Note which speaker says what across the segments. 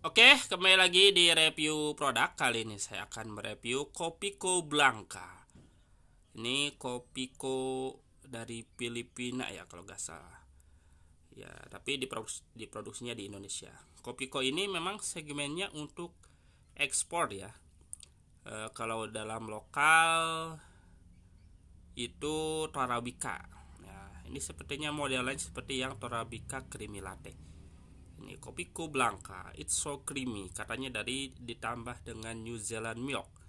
Speaker 1: Oke, kembali lagi di review produk. Kali ini saya akan mereview Kopiko Blanca. Ini Kopiko dari Filipina ya kalau nggak salah. Ya, tapi diprodus diproduksinya di Indonesia. Kopiko ini memang segmennya untuk ekspor ya. E, kalau dalam lokal itu Torabika. Ya, ini sepertinya model lain seperti yang Torabika Creamy Latte ini Kopiko Blanca it's so creamy katanya dari ditambah dengan New Zealand milk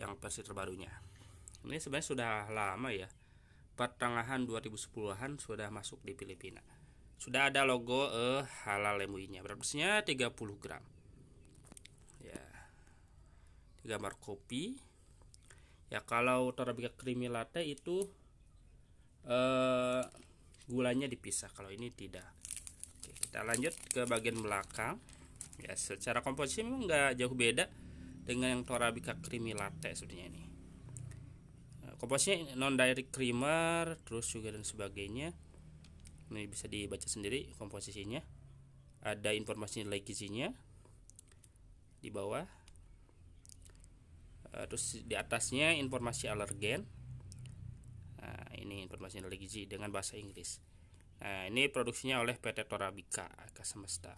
Speaker 1: yang versi terbarunya. Ini sebenarnya sudah lama ya pertengahan 2010-an sudah masuk di Filipina. Sudah ada logo eh, halal lemui-nya. Beratnya 30 gram. Ya gambar kopi. Ya kalau Torabika creamy latte itu eh, gulanya dipisah. Kalau ini tidak kita lanjut ke bagian belakang. Ya secara komposisi memang nggak jauh beda dengan yang Torabika creamy latte sepertinya ini. Nah, komposisinya non dairy creamer terus juga dan sebagainya. Ini bisa dibaca sendiri komposisinya. Ada informasi nilai gizinya di bawah. Eh, terus di atasnya informasi alergen. Nah, ini informasi gizi dengan bahasa Inggris Nah, ini produksinya oleh PT Torabika Eka Semesta.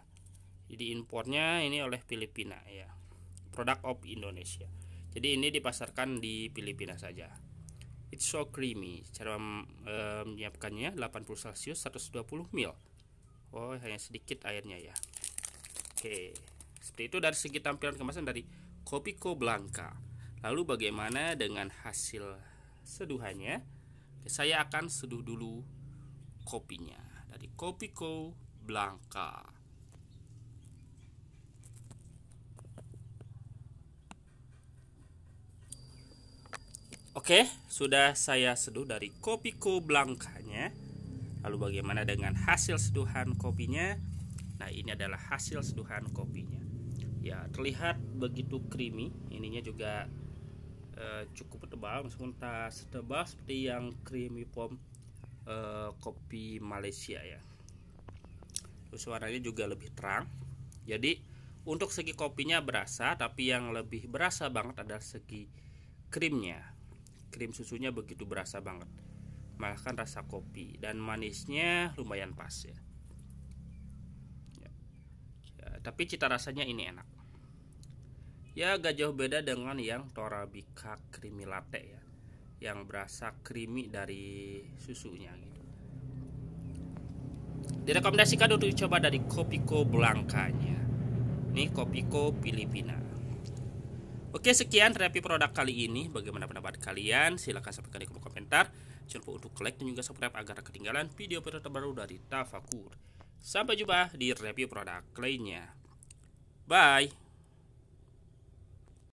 Speaker 1: Jadi impornya ini oleh Filipina ya. Produk of Indonesia. Jadi ini dipasarkan di Filipina saja. It's so creamy. Cara menyiapkannya 80 Celcius 120 ml. Oh, hanya sedikit airnya ya. Oke. Seperti itu dari segi tampilan kemasan dari Kopiko Blanca. Lalu bagaimana dengan hasil seduhannya? Saya akan seduh dulu kopinya dari Kopiko Blanca. Oke, sudah saya seduh dari Kopiko Blancanya. Lalu bagaimana dengan hasil seduhan kopinya? Nah, ini adalah hasil seduhan kopinya. Ya, terlihat begitu creamy. Ininya juga uh, cukup tebal, meskipun tak setebal seperti yang creamy foam uh, kopi Malaysia ya. Terus warnanya juga lebih terang. Jadi untuk segi kopinya berasa tapi yang lebih berasa banget adalah segi krimnya. Krim susunya begitu berasa banget. Malah kan rasa kopi dan manisnya lumayan pas ya, ya. ya tapi cita rasanya ini enak. Ya gak jauh beda dengan yang Torabika creamy latte ya yang berasa creamy dari susunya gitu. Direkomendasikan untuk dicoba dari Kopiko Blancanya. Ini Kopiko Filipina. Oke sekian review produk kali ini. Bagaimana pendapat kalian? Silahkan sampaikan di kolom komentar. Jangan lupa untuk like dan juga subscribe agar ketinggalan video-video terbaru dari Tafakur. Sampai jumpa di review produk lainnya. Bye.